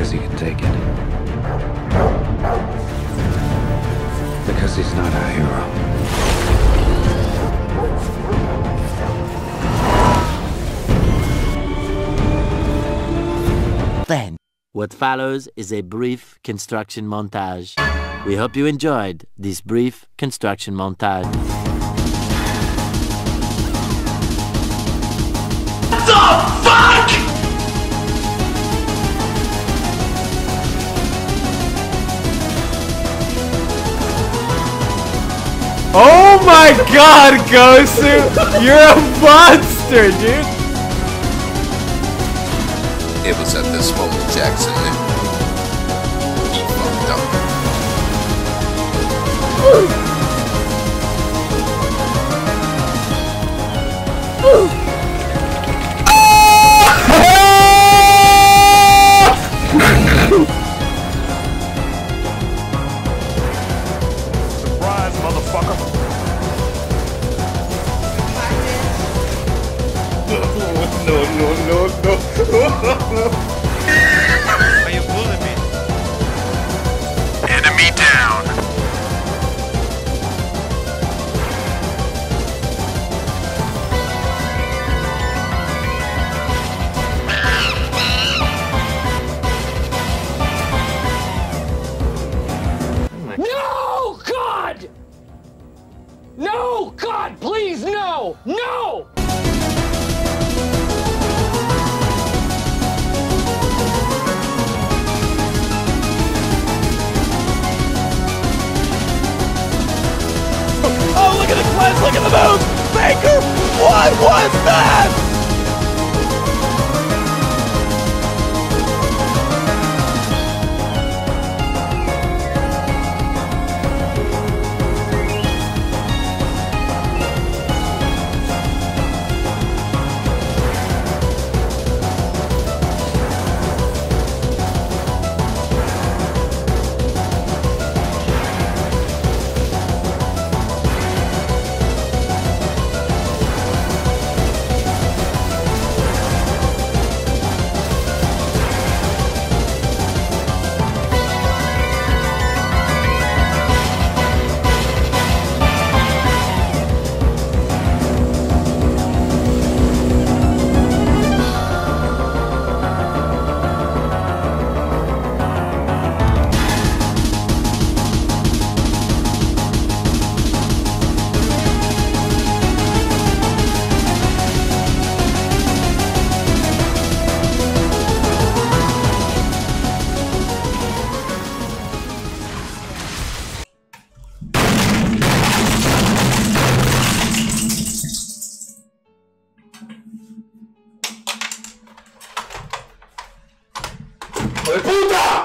because he can take it. Because he's not a hero. Then, what follows is a brief construction montage. We hope you enjoyed this brief construction montage. Oh my god, Gosu! You're a monster, dude! It was at this moment Jackson knew. He fucked up. Are you bullying me? Enemy down. No, God! No, God, please, no! No! Look at the moves! Baker, what was that? ¡Hijo de puta!